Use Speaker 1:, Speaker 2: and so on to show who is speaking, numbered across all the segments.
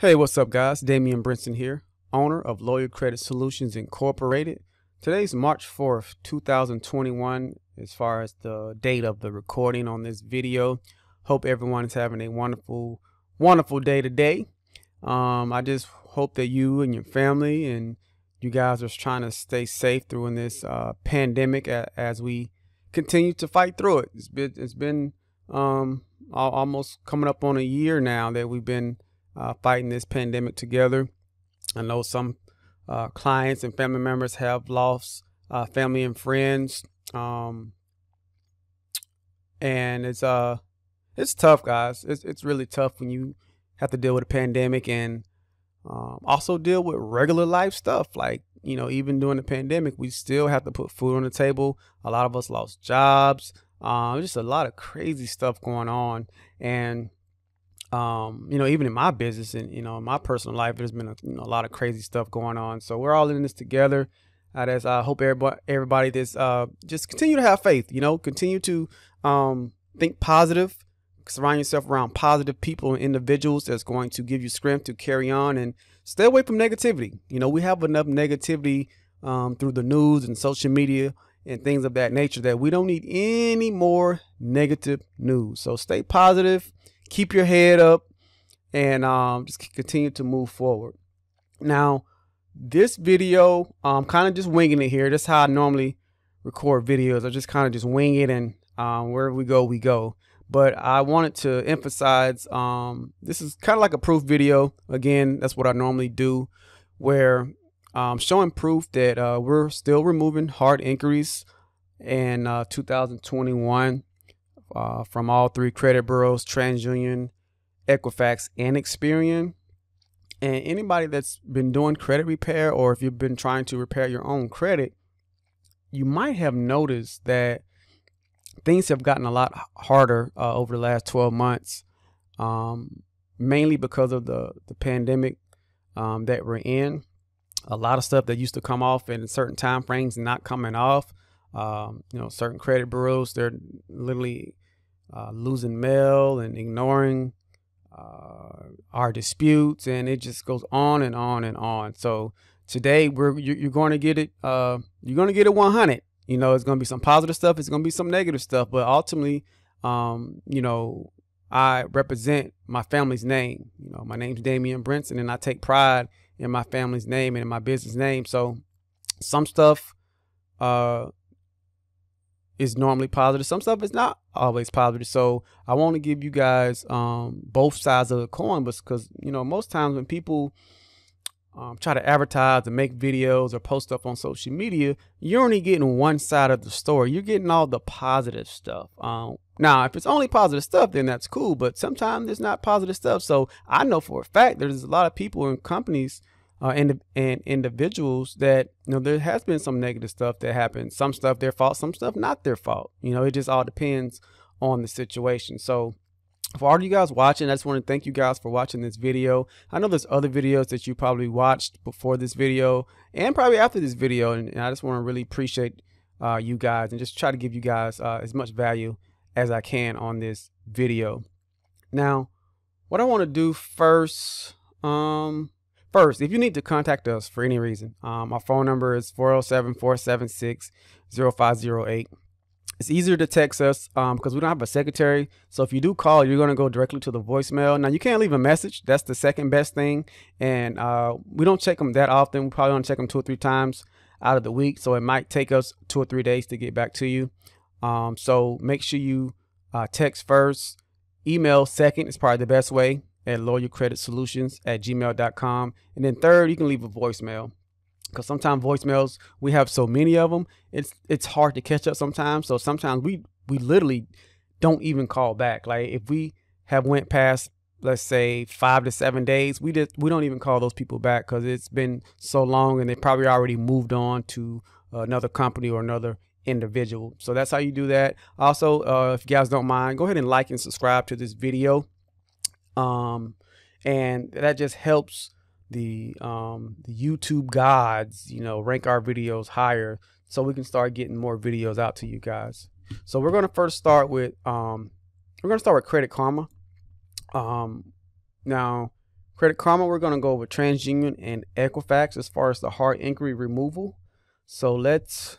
Speaker 1: Hey, what's up, guys? Damian Brinson here, owner of Loyal Credit Solutions Incorporated. Today's March 4th, 2021, as far as the date of the recording on this video. Hope everyone is having a wonderful, wonderful day today. Um, I just hope that you and your family and you guys are trying to stay safe through this uh, pandemic as we continue to fight through it. It's been, it's been um, almost coming up on a year now that we've been uh, fighting this pandemic together. I know some uh, clients and family members have lost uh, family and friends, um, and it's uh it's tough, guys. It's it's really tough when you have to deal with a pandemic and um, also deal with regular life stuff. Like you know, even during the pandemic, we still have to put food on the table. A lot of us lost jobs. Um, just a lot of crazy stuff going on, and um, you know, even in my business and you know, my personal life, there's been a, you know, a lot of crazy stuff going on. So we're all in this together. Uh, as I hope everybody, everybody, this uh, just continue to have faith. You know, continue to um, think positive, surround yourself around positive people and individuals that's going to give you strength to carry on and stay away from negativity. You know, we have enough negativity um, through the news and social media and things of that nature that we don't need any more negative news. So stay positive keep your head up and um, just continue to move forward. Now, this video, I'm kind of just winging it here. That's how I normally record videos. I just kind of just wing it and um, wherever we go, we go. But I wanted to emphasize um, this is kind of like a proof video. Again, that's what I normally do, where um, showing proof that uh, we're still removing hard inquiries in uh, 2021 uh, from all three credit bureaus, TransUnion, Equifax, and Experian. And anybody that's been doing credit repair or if you've been trying to repair your own credit, you might have noticed that things have gotten a lot harder uh, over the last 12 months, um, mainly because of the, the pandemic um, that we're in. A lot of stuff that used to come off in certain time frames not coming off. Um, you know, certain credit bureaus, they're literally uh, losing mail and ignoring uh, our disputes, and it just goes on and on and on. So today we're you're going to get it. Uh, you're going to get it 100. You know, it's going to be some positive stuff. It's going to be some negative stuff, but ultimately, um, you know, I represent my family's name. You know, my name's Damian Brinson, and I take pride in my family's name and in my business name. So some stuff uh, is normally positive. Some stuff is not always positive. So I want to give you guys um, both sides of the coin, because you know most times when people um, try to advertise and make videos or post stuff on social media, you're only getting one side of the story. You're getting all the positive stuff. Um, now, if it's only positive stuff, then that's cool. But sometimes there's not positive stuff. So I know for a fact there's a lot of people and companies uh, and and individuals that you know there has been some negative stuff that happened. Some stuff their fault, some stuff not their fault. You know, it just all depends on the situation. So for all of you guys watching, I just want to thank you guys for watching this video. I know there's other videos that you probably watched before this video and probably after this video, and, and I just want to really appreciate uh, you guys and just try to give you guys uh, as much value as I can on this video. Now, what I want to do first, um, First, if you need to contact us for any reason, um, our phone number is 407 476 0508. It's easier to text us because um, we don't have a secretary. So if you do call, you're going to go directly to the voicemail. Now, you can't leave a message. That's the second best thing. And uh, we don't check them that often. We probably only check them two or three times out of the week. So it might take us two or three days to get back to you. Um, so make sure you uh, text first. Email second is probably the best way at loyalcreditsolutions at gmail.com. And then third, you can leave a voicemail. Because sometimes voicemails, we have so many of them, it's it's hard to catch up sometimes. So sometimes we we literally don't even call back. Like if we have went past let's say five to seven days, we just we don't even call those people back because it's been so long and they probably already moved on to another company or another individual. So that's how you do that. Also, uh, if you guys don't mind, go ahead and like and subscribe to this video. Um, and that just helps the um, the YouTube gods, you know, rank our videos higher so we can start getting more videos out to you guys. So we're gonna first start with um, we're gonna start with Credit Karma. Um, now, Credit Karma, we're going to go over TransUnion and Equifax as far as the hard inquiry removal. So let's,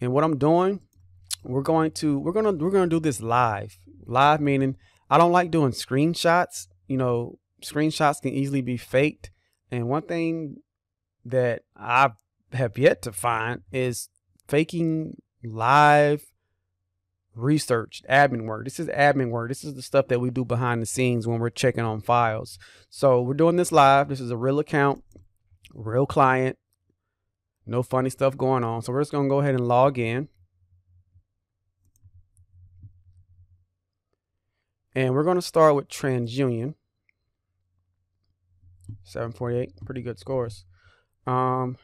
Speaker 1: and what I'm doing, we're going to, we're to, we're going to do this live. Live meaning I don't like doing screenshots. You know, screenshots can easily be faked. And one thing that I have yet to find is faking live research, admin work. This is admin work. This is the stuff that we do behind the scenes when we're checking on files. So we're doing this live. This is a real account, real client, no funny stuff going on. So we're just going to go ahead and log in. And we're going to start with TransUnion. 748, pretty good scores. Um,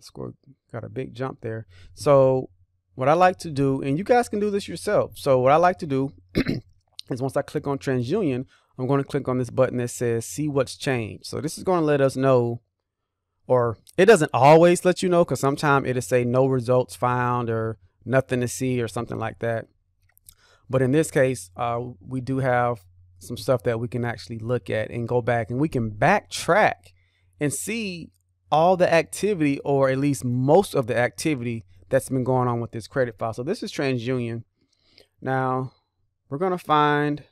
Speaker 1: score got a big jump there. So what I like to do, and you guys can do this yourself. So what I like to do is once I click on TransUnion, I'm going to click on this button that says see what's changed. So this is going to let us know, or it doesn't always let you know because sometimes it'll say no results found or nothing to see or something like that. But in this case, uh, we do have some stuff that we can actually look at and go back and we can backtrack and see all the activity or at least most of the activity that's been going on with this credit file. So this is TransUnion. Now we're going to find,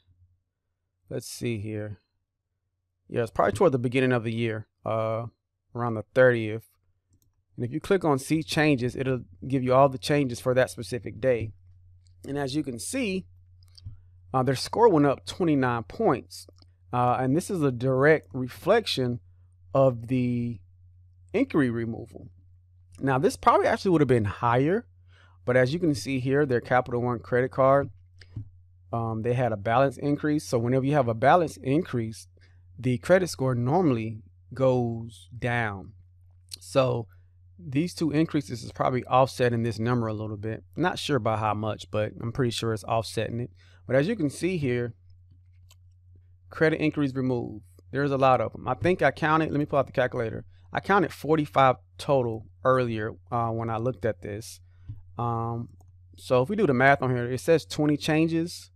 Speaker 1: let's see here. Yeah, it's probably toward the beginning of the year, uh, around the 30th. And if you click on see changes, it'll give you all the changes for that specific day. And as you can see, uh, their score went up 29 points. Uh, and this is a direct reflection of the inquiry removal. Now, this probably actually would have been higher, but as you can see here, their Capital One credit card, um, they had a balance increase. So whenever you have a balance increase, the credit score normally goes down. So these two increases is probably offsetting this number a little bit. Not sure by how much, but I'm pretty sure it's offsetting it. But as you can see here, credit inquiries removed. There's a lot of them. I think I counted, let me pull out the calculator. I counted 45 total earlier uh, when I looked at this. Um, so if we do the math on here, it says 20 changes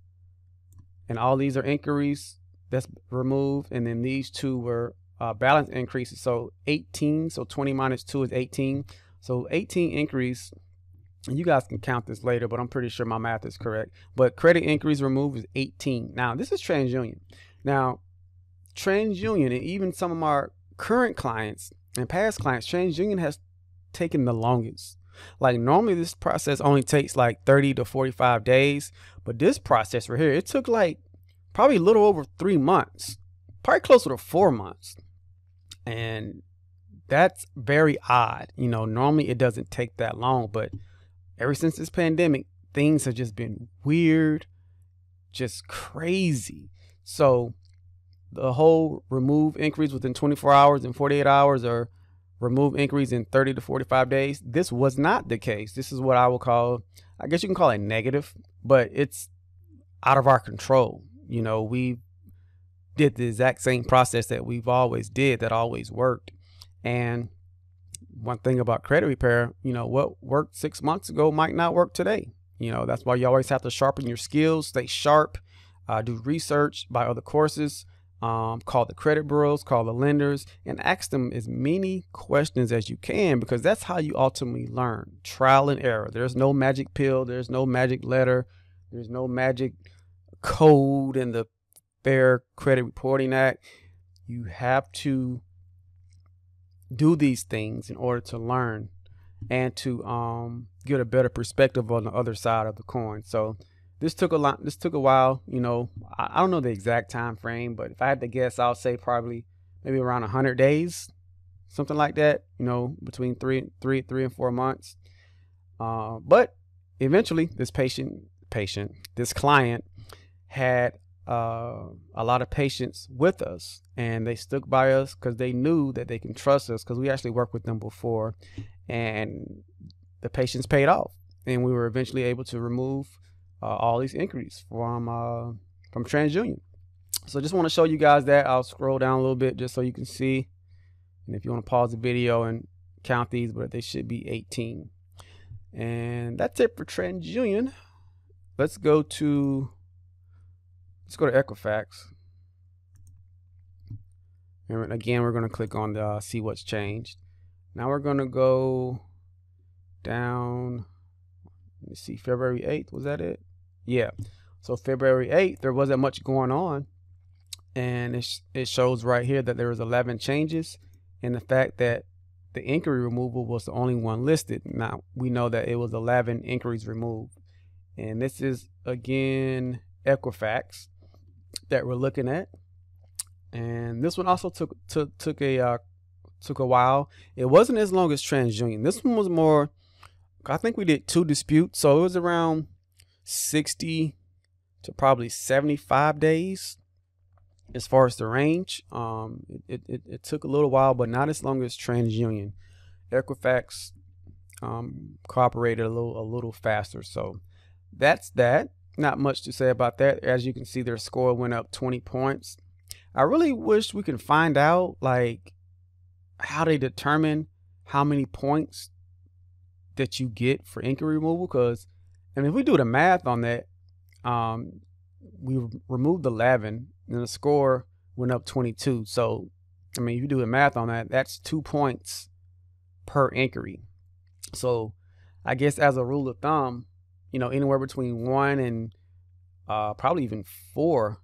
Speaker 1: and all these are inquiries that's removed. And then these two were uh, balance increases. So 18, so 20 minus two is 18. So 18 inquiries, and you guys can count this later, but I'm pretty sure my math is correct. But credit inquiries removed is 18. Now this is TransUnion. Now TransUnion and even some of our current clients and past clients, TransUnion has taken the longest. Like normally this process only takes like 30 to 45 days, but this process right here, it took like probably a little over three months, probably closer to four months. And that's very odd. You know, normally it doesn't take that long, but ever since this pandemic, things have just been weird, just crazy. So the whole remove inquiries within 24 hours and 48 hours or remove inquiries in 30 to 45 days. This was not the case. This is what I would call, I guess you can call it negative, but it's out of our control. You know, we did the exact same process that we've always did that always worked. And one thing about credit repair, you know, what worked six months ago might not work today. You know, that's why you always have to sharpen your skills, stay sharp, uh, do research, buy other courses, um, call the credit bureaus, call the lenders, and ask them as many questions as you can because that's how you ultimately learn. Trial and error. There's no magic pill, there's no magic letter, there's no magic code in the Fair Credit Reporting Act. You have to do these things in order to learn and to um, get a better perspective on the other side of the coin. So this took a lot. This took a while. You know, I, I don't know the exact time frame, but if I had to guess, I'll say probably maybe around hundred days, something like that. You know, between three, three, three and four months. Uh, but eventually, this patient, patient, this client had uh, a lot of patients with us, and they stuck by us because they knew that they can trust us because we actually worked with them before, and the patients paid off, and we were eventually able to remove uh, all these inquiries from uh, from TransUnion. So just want to show you guys that. I'll scroll down a little bit just so you can see. And if you want to pause the video and count these, but they should be 18. And that's it for TransUnion. Let's go to let's go to Equifax. And again, we're going to click on the uh, see what's changed. Now we're going to go down. Let me see, February 8th, was that it? Yeah. So February 8th, there wasn't much going on. And it, sh it shows right here that there was 11 changes. And the fact that the inquiry removal was the only one listed. Now we know that it was 11 inquiries removed. And this is again Equifax that we're looking at. And this one also took took took a uh, took a while. It wasn't as long as TransUnion. This one was more. I think we did two disputes, so it was around 60 to probably 75 days as far as the range. Um, it, it, it took a little while, but not as long as TransUnion. Equifax um, cooperated a little a little faster. So that's that. Not much to say about that. As you can see, their score went up 20 points. I really wish we can find out like how they determine how many points that you get for inquiry removal. Because I mean, if we do the math on that, um, we removed 11 and the score went up 22. So, I mean, if you do the math on that, that's two points per inquiry. So, I guess as a rule of thumb, you know, anywhere between one and uh, probably even four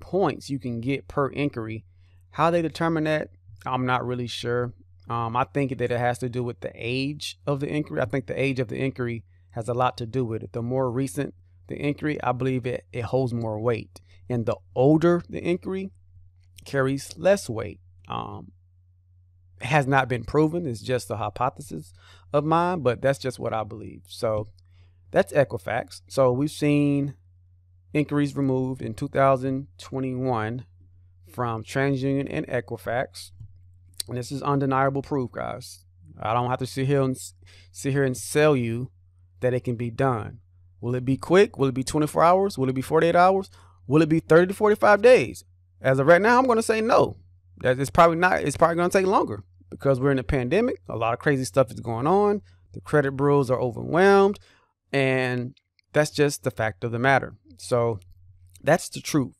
Speaker 1: points you can get per inquiry. How they determine that, I'm not really sure. Um, I think that it has to do with the age of the inquiry. I think the age of the inquiry has a lot to do with it. The more recent the inquiry, I believe it, it holds more weight. And the older the inquiry carries less weight. Um, has not been proven. It's just a hypothesis of mine, but that's just what I believe. So that's Equifax. So we've seen inquiries removed in 2021 from TransUnion and Equifax. And this is undeniable proof, guys. I don't have to sit here and sit here and sell you that it can be done. Will it be quick? Will it be 24 hours? Will it be 48 hours? Will it be 30 to 45 days? As of right now, I'm going to say no. That it's probably not. It's probably going to take longer because we're in a pandemic. A lot of crazy stuff is going on. The credit bureaus are overwhelmed, and that's just the fact of the matter. So that's the truth.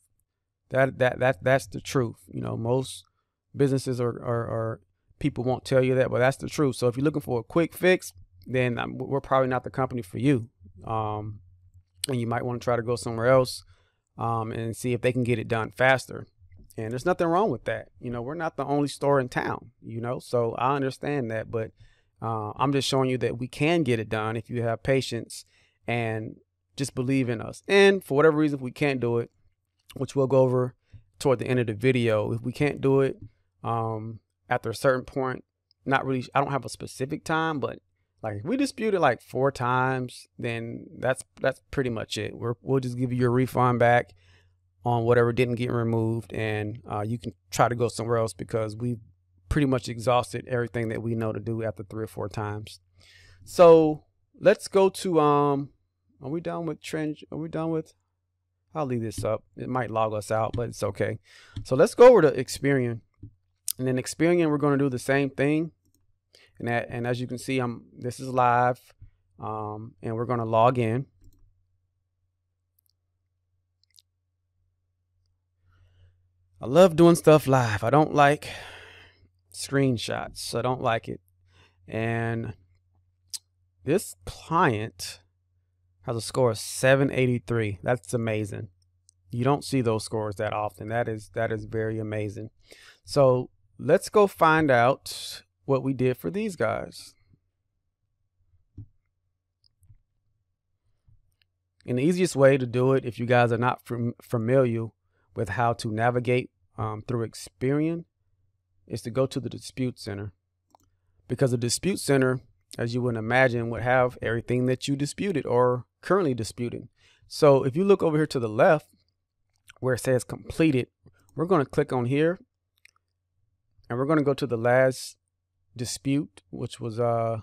Speaker 1: That that that that's the truth. You know, most businesses are, are people won't tell you that, but that's the truth. So if you're looking for a quick fix, then we're probably not the company for you um, and you might want to try to go somewhere else um, and see if they can get it done faster. And there's nothing wrong with that. You know, we're not the only store in town, you know, so I understand that. But uh, I'm just showing you that we can get it done if you have patience and just believe in us. And for whatever reason, if we can't do it, which we'll go over toward the end of the video, if we can't do it um, after a certain point, not really, I don't have a specific time, but like if we dispute it like four times, then that's that's pretty much it. We're, we'll just give you your refund back on whatever didn't get removed, and uh, you can try to go somewhere else because we pretty much exhausted everything that we know to do after three or four times. So let's go to um. Are we done with trend? Are we done with? I'll leave this up. It might log us out, but it's okay. So let's go over to Experian. And then Experian, we're going to do the same thing. And that, and as you can see, I'm this is live, um, and we're gonna log in. I love doing stuff live. I don't like screenshots. So I don't like it. And this client has a score of 783. That's amazing. You don't see those scores that often. That is that is very amazing. So let's go find out what we did for these guys. And the easiest way to do it, if you guys are not from familiar with how to navigate um, through Experian, is to go to the Dispute Center. Because the Dispute Center, as you would imagine, would have everything that you disputed or currently disputing. So if you look over here to the left, where it says completed, we're going to click on here and we're going to go to the last dispute, which was uh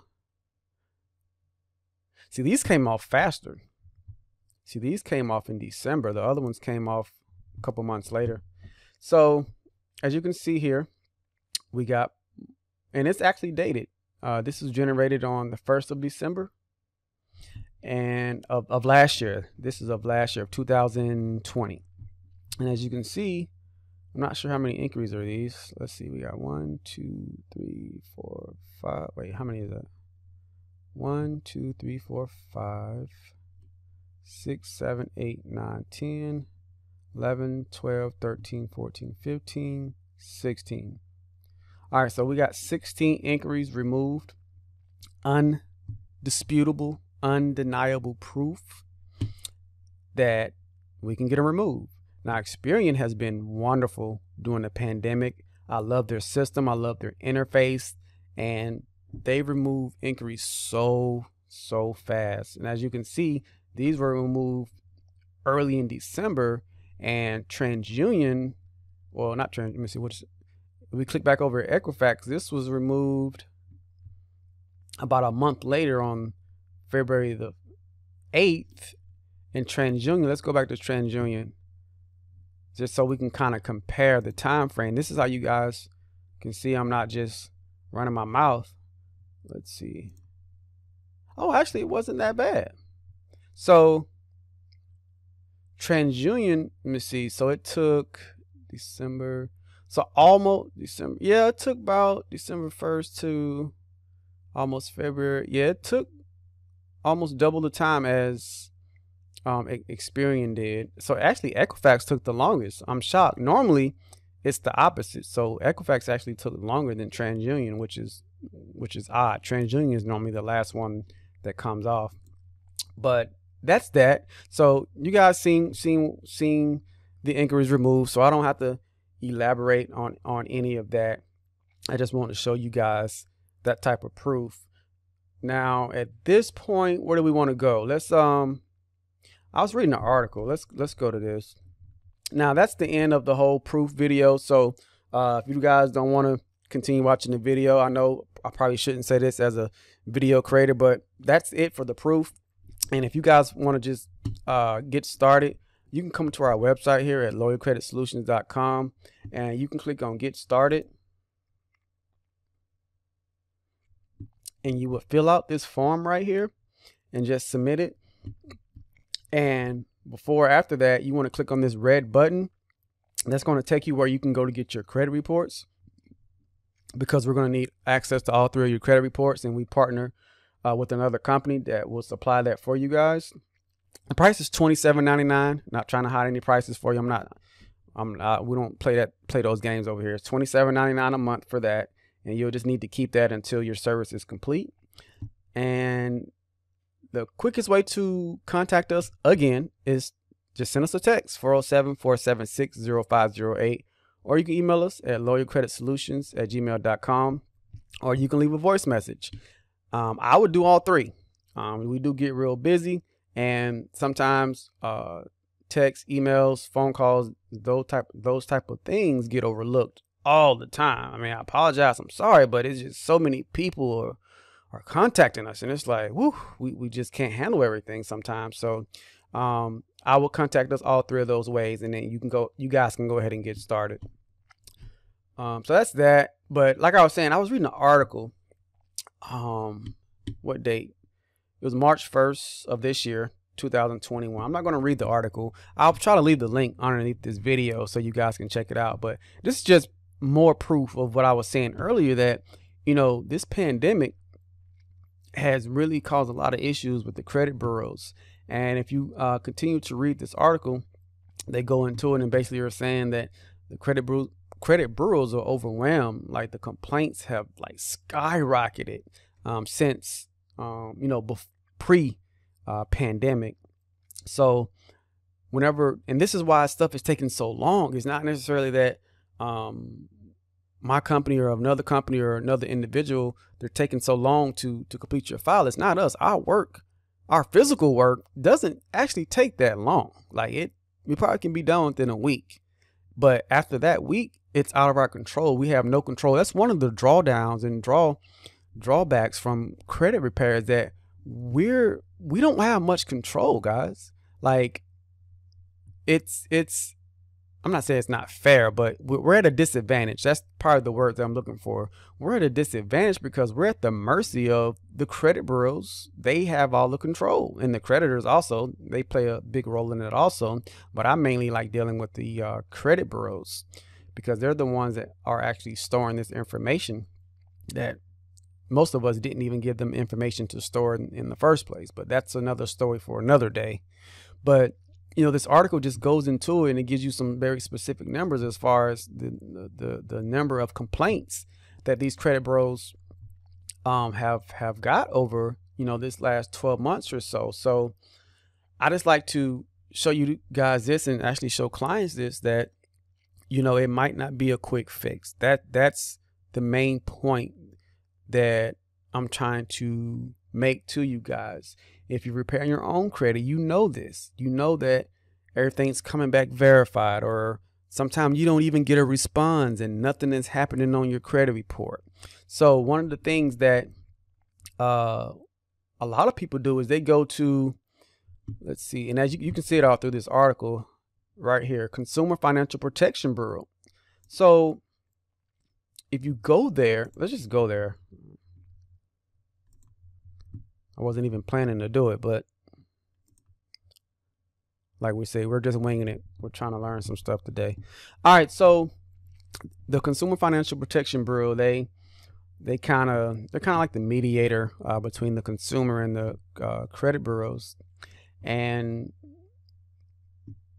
Speaker 1: see these came off faster. See, these came off in December. The other ones came off a couple months later. So as you can see here, we got and it's actually dated. Uh, this was generated on the first of December and of, of last year. This is of last year of 2020. And as you can see, I'm not sure how many inquiries are these. Let's see. We got one, two, three, four, five. Wait, how many is that? One, two, three, four, five, six, seven, eight, nine, ten, eleven, twelve, thirteen, fourteen, fifteen, sixteen. All right, so we got 16 inquiries removed. Undisputable, undeniable proof that we can get them removed. Now, Experian has been wonderful during the pandemic. I love their system. I love their interface. And they remove inquiries so, so fast. And as you can see, these were removed early in December. And TransUnion, well, not Trans, let me see, what's, we click back over at Equifax, this was removed about a month later on February the 8th in TransUnion. Let's go back to TransUnion just so we can kind of compare the time frame. This is how you guys can see I'm not just running my mouth. Let's see. Oh, actually, it wasn't that bad. So TransUnion, let me see. So it took December. So almost December. Yeah, it took about December 1st to almost February. Yeah, it took almost double the time as um, Experian did. So actually, Equifax took the longest. I'm shocked. Normally, it's the opposite. So Equifax actually took longer than TransUnion, which is which is odd. TransUnion is normally the last one that comes off. But that's that. So you guys seen seen seen the inquiries removed. So I don't have to elaborate on on any of that. I just want to show you guys that type of proof. Now at this point, where do we want to go? Let's um I was reading an article. Let's let's go to this. Now that's the end of the whole proof video. So uh, if you guys don't want to continue watching the video, I know I probably shouldn't say this as a video creator, but that's it for the proof. And if you guys want to just uh, get started, you can come to our website here at loyalcreditsolutions.com and you can click on get started. And you will fill out this form right here and just submit it. And before after that, you want to click on this red button. That's going to take you where you can go to get your credit reports because we're going to need access to all three of your credit reports. And we partner uh, with another company that will supply that for you guys. The price is twenty seven ninety nine. Not trying to hide any prices for you. I'm not. I'm not. We don't play that. Play those games over here. It's twenty seven ninety nine a month for that, and you'll just need to keep that until your service is complete. And the quickest way to contact us again is just send us a text 407 476 0508 or you can email us at loyalcreditsolutions at gmail.com or you can leave a voice message. Um, I would do all three. Um, we do get real busy and sometimes uh, texts, emails, phone calls, those type those type of things get overlooked all the time. I mean, I apologize. I'm sorry, but it's just so many people are are contacting us and it's like whoo, we, we just can't handle everything sometimes so um, i will contact us all three of those ways and then you can go you guys can go ahead and get started um, so that's that but like i was saying i was reading an article um what date it was march 1st of this year 2021 i'm not going to read the article i'll try to leave the link underneath this video so you guys can check it out but this is just more proof of what i was saying earlier that you know this pandemic has really caused a lot of issues with the credit bureaus. And if you uh, continue to read this article, they go into it and basically are saying that the credit bureau, credit bureaus are overwhelmed. Like the complaints have like skyrocketed um, since um, you know pre uh, pandemic. So whenever and this is why stuff is taking so long. It's not necessarily that um, my company or another company or another individual they're taking so long to to complete your file. It's not us. Our work our physical work doesn't actually take that long. Like it we probably can be done within a week. But after that week it's out of our control. We have no control. That's one of the drawdowns and draw drawbacks from credit repairs that we're we don't have much control guys like it's it's I'm not saying it's not fair, but we're at a disadvantage. That's part of the word that I'm looking for. We're at a disadvantage because we're at the mercy of the credit bureaus. They have all the control, and the creditors also they play a big role in it also. But I mainly like dealing with the uh, credit bureaus because they're the ones that are actually storing this information that most of us didn't even give them information to store in, in the first place. But that's another story for another day. But you know, this article just goes into it and it gives you some very specific numbers as far as the the, the number of complaints that these credit bureaus um, have have got over you know this last 12 months or so. So I just like to show you guys this and actually show clients this that you know it might not be a quick fix. That that's the main point that I'm trying to make to you guys. If you're repairing your own credit, you know this. You know that everything's coming back verified, or sometimes you don't even get a response and nothing is happening on your credit report. So, one of the things that uh, a lot of people do is they go to, let's see, and as you, you can see it all through this article right here Consumer Financial Protection Bureau. So, if you go there, let's just go there. I wasn't even planning to do it, but like we say, we're just winging it. We're trying to learn some stuff today. All right, so the Consumer Financial Protection Bureau, they they kind of they're kind of like the mediator uh, between the consumer and the uh, credit bureaus, and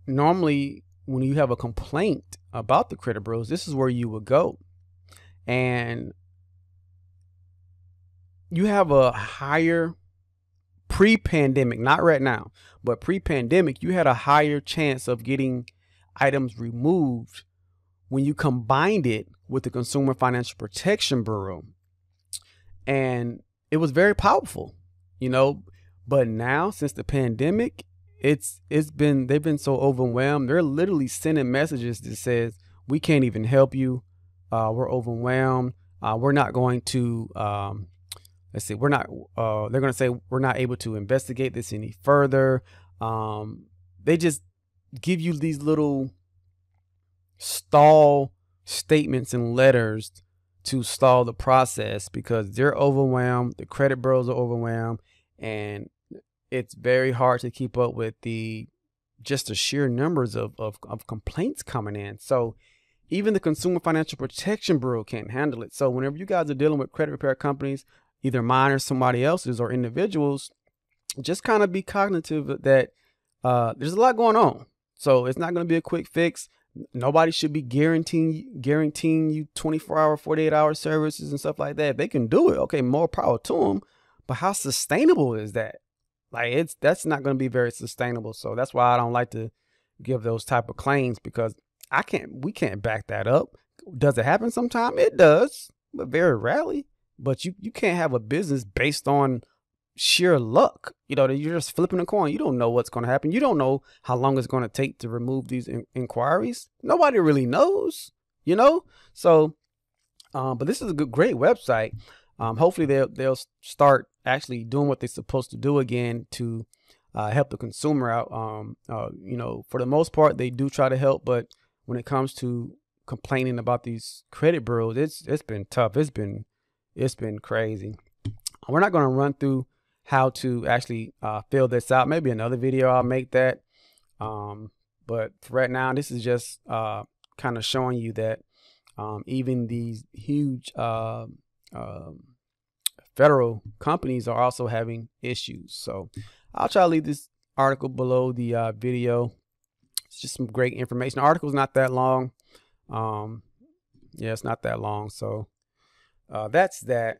Speaker 1: normally when you have a complaint about the credit bureaus, this is where you would go, and you have a higher pre-pandemic, not right now, but pre-pandemic, you had a higher chance of getting items removed when you combined it with the Consumer Financial Protection Bureau. And it was very powerful, you know, but now since the pandemic, it's it's been they've been so overwhelmed. They're literally sending messages that says, "We can't even help you. Uh, we're overwhelmed. Uh, we're not going to um, let's see, we're not, uh, they're going to say we're not able to investigate this any further. Um, they just give you these little stall statements and letters to stall the process because they're overwhelmed, the credit bureaus are overwhelmed, and it's very hard to keep up with the just the sheer numbers of, of, of complaints coming in. So even the Consumer Financial Protection Bureau can't handle it. So whenever you guys are dealing with credit repair companies, either mine or somebody else's or individuals, just kind of be cognitive that uh, there's a lot going on. So it's not going to be a quick fix. Nobody should be guaranteeing guaranteeing you 24 hour, 48 hour services and stuff like that. They can do it, okay, more power to them. But how sustainable is that? Like it's that's not going to be very sustainable. So that's why I don't like to give those type of claims because I can't we can't back that up. Does it happen sometime? It does, but very rarely. But you, you can't have a business based on sheer luck. You know, you're just flipping a coin. You don't know what's going to happen. You don't know how long it's going to take to remove these in- inquiries. Nobody really knows, you know? So, um, but this is a good, great website. Um, hopefully they'll, they'll start actually doing what they're supposed to do again to uh, help the consumer out. Um, uh, you know, for the most part, they do try to help, but when it comes to complaining about these credit bureaus, it's it's been tough. It's been it's been crazy. We're not going to run through how to actually uh, fill this out. Maybe another video I'll make that. Um, but right now, this is just uh, kind of showing you that um, even these huge uh, federal companies are also having issues. So I'll try to leave this article below the uh, video. It's just some great information. The article's not that long. Um, yeah, it's not that long. So uh, that's that.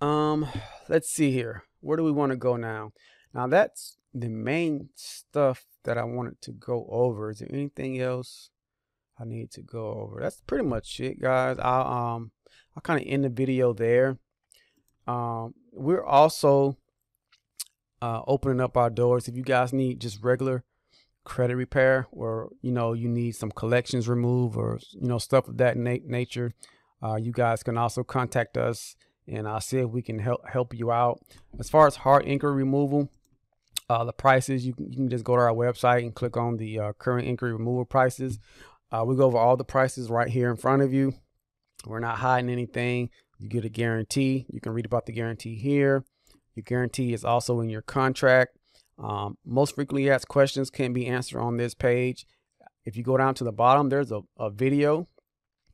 Speaker 1: Um, let's see here. Where do we want to go now? Now that's the main stuff that I wanted to go over. Is there anything else I need to go over? That's pretty much it, guys. I'll um I'll kind of end the video there. Um, we're also uh, opening up our doors. If you guys need just regular credit repair, or you know you need some collections removed, or you know stuff of that na- nature, uh, you guys can also contact us and I'll see if we can help help you out. As far as hard inquiry removal, uh, the prices you can, you can just go to our website and click on the uh, current inquiry removal prices. Uh, we go over all the prices right here in front of you. We're not hiding anything. You get a guarantee. You can read about the guarantee here. Your guarantee is also in your contract. Um, most frequently asked questions can be answered on this page. If you go down to the bottom, there's a, a video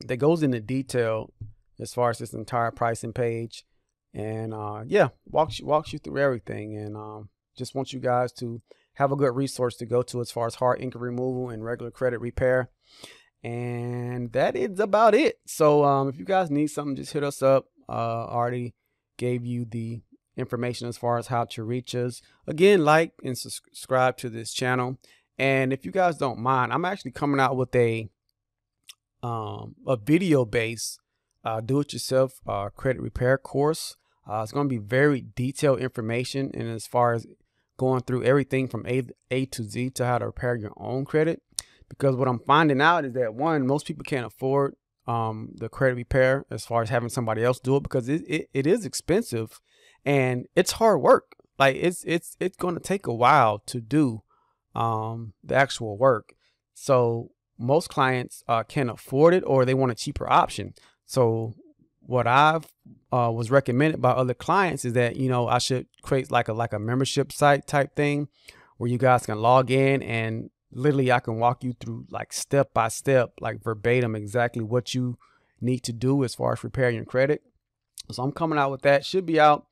Speaker 1: that goes into detail as far as this entire pricing page. And uh, yeah, walks you, walks you through everything. And um, just want you guys to have a good resource to go to as far as hard ink removal and regular credit repair. And that is about it. So um, if you guys need something, just hit us up. Uh, already gave you the information as far as how to reach us. Again, like and subscribe to this channel. And if you guys don't mind, I'm actually coming out with a um, a video based uh, do it yourself uh, credit repair course. Uh, it's going to be very detailed information and as far as going through everything from A, A to Z to how to repair your own credit. Because what I'm finding out is that one, most people can't afford um, the credit repair as far as having somebody else do it because it, it, it is expensive and it's hard work. Like it's it's it's going to take a while to do um, the actual work. So most clients uh, can't afford it or they want a cheaper option. So what I've uh, was recommended by other clients is that you know I should create like a like a membership site type thing where you guys can log in and literally I can walk you through like step by step, like verbatim, exactly what you need to do as far as repairing your credit. So I'm coming out with that. Should be out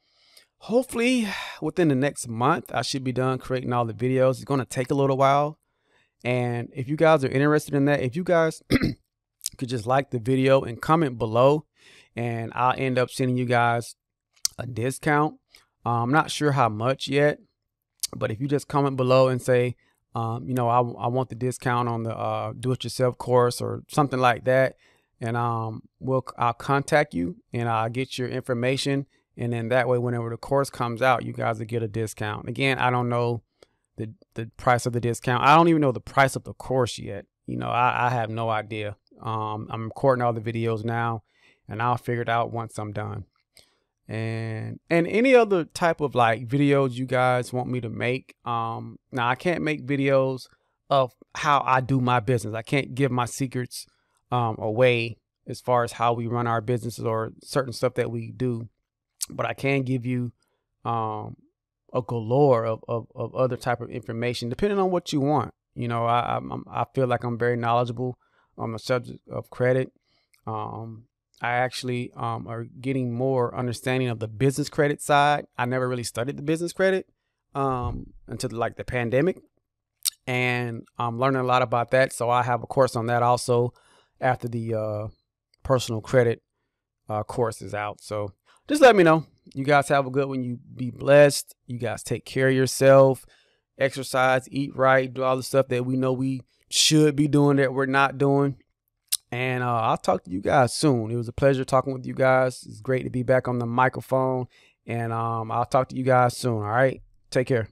Speaker 1: hopefully within the next month. I should be done creating all the videos. It's going to take a little while. And if you guys are interested in that, if you guys could just like the video and comment below, and I'll end up sending you guys a discount. Uh, I'm not sure how much yet, but if you just comment below and say, um, you know, I, I want the discount on the uh, do-it-yourself course or something like that, and um, we'll I'll contact you and I'll get your information, and then that way, whenever the course comes out, you guys will get a discount. Again, I don't know the the price of the discount. I don't even know the price of the course yet. You know, I, I have no idea. Um, I'm recording all the videos now, and I'll figure it out once I'm done and and any other type of like videos you guys want me to make um now i can't make videos of how i do my business i can't give my secrets um away as far as how we run our businesses or certain stuff that we do but i can give you um a galore of, of, of other type of information depending on what you want you know i I'm, i feel like i'm very knowledgeable on the subject of credit um I actually um, are getting more understanding of the business credit side. I never really studied the business credit um, until like the pandemic, and I'm learning a lot about that. So I have a course on that also after the uh, personal credit uh, course is out. So just let me know. You guys have a good one. You be blessed. You guys take care of yourself. Exercise, eat right, do all the stuff that we know we should be doing that we're not doing. And uh, I'll talk to you guys soon. It was a pleasure talking with you guys. It's great to be back on the microphone. And um, I'll talk to you guys soon. All right. Take care.